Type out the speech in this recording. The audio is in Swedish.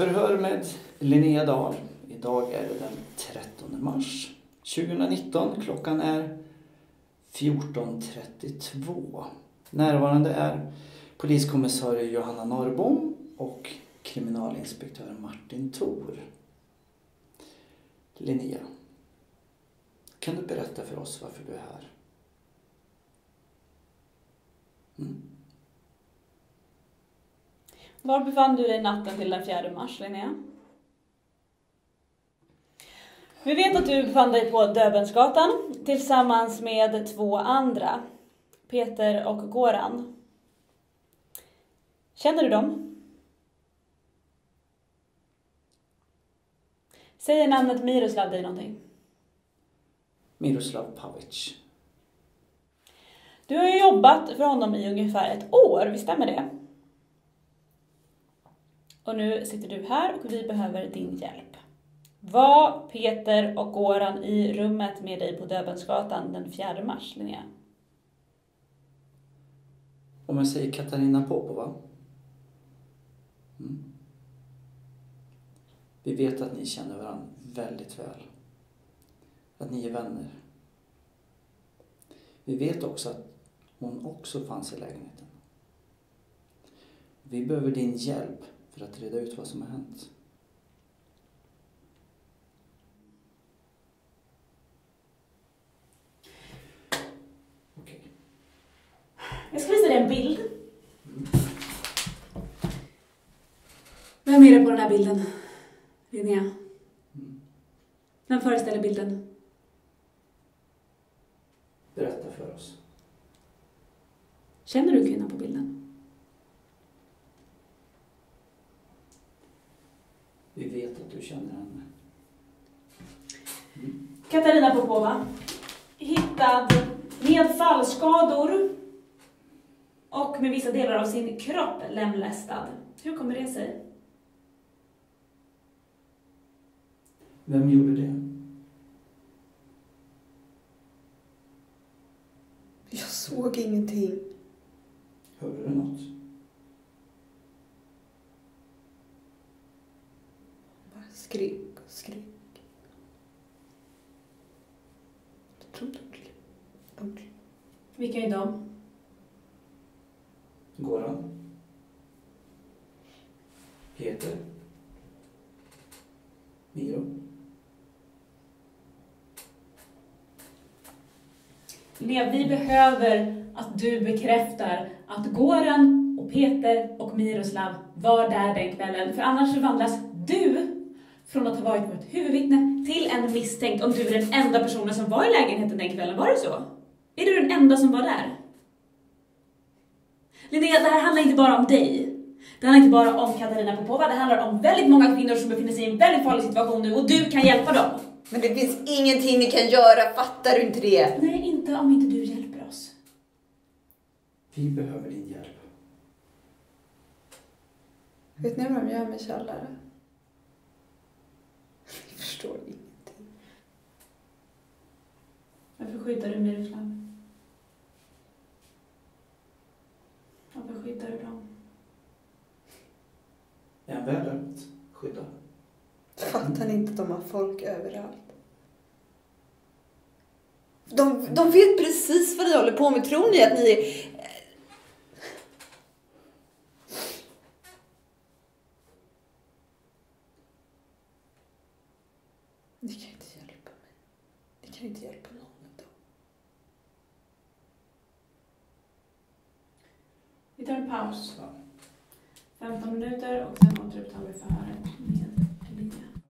Förhör med Linnea Dahl. Idag är det den 13 mars 2019. Klockan är 14.32. Närvarande är poliskommissarie Johanna Norrbom och kriminalinspektör Martin Thor. Linnea, kan du berätta för oss varför du är här? Mm. Var befann du dig natten till den 4 mars, Linnea? Vi vet att du befann dig på Döbelnsgatan tillsammans med två andra, Peter och Goran. Känner du dem? Säger namnet Miroslav dig någonting? Miroslav Pavic. Du har ju jobbat för honom i ungefär ett år, visst stämmer det? Och nu sitter du här och vi behöver din hjälp. Var Peter och Goran i rummet med dig på Döbelnsgatan den 4 mars, Linnea? Om jag säger Katarina Popova. Mm. Vi vet att ni känner varandra väldigt väl. Att ni är vänner. Vi vet också att hon också fanns i lägenheten. Vi behöver din hjälp för att reda ut vad som har hänt. Okej. Jag ska visa dig en bild. Vem är det på den här bilden? Linnea? Vem föreställer bilden? Berätta för oss. Känner du kvinnan på bilden? Vi vet att du känner henne. Katarina Popova. Hittad med fallskador och med vissa delar av sin kropp lemlästad. Hur kommer det sig? Vem gjorde det? Jag såg ingenting. Hörde du något? Skrek och skrek. Jag hon. Vilka är de? Goran? Peter? Miro? Linnea, vi behöver att du bekräftar att Goran och Peter och Miroslav var där den kvällen. För annars förvandlas du från att ha varit vårt huvudvittne till en misstänkt om du är den enda personen som var i lägenheten den kvällen. Var det så? Är du den enda som var där? Linnea, det här handlar inte bara om dig. Det handlar inte bara om Katarina Popova, det handlar om väldigt många kvinnor som befinner sig i en väldigt farlig situation nu och du kan hjälpa dem. Men det finns ingenting ni kan göra, fattar du inte det? Nej, inte om inte du hjälper oss. Vi behöver din hjälp. Vet ni vad de gör med källare? Ni förstår ingenting. Varför skyddar du Miroslav? Varför skyddar du dem? Är han värd att skydda? Fattar ni inte att de har folk överallt? De, de vet precis vad ni håller på med. Tror ni att ni är... Ni kan inte hjälpa mig. Ni kan inte hjälpa någon av dem. Vi tar en paus. 15 minuter och sen återupptar vi förhöret med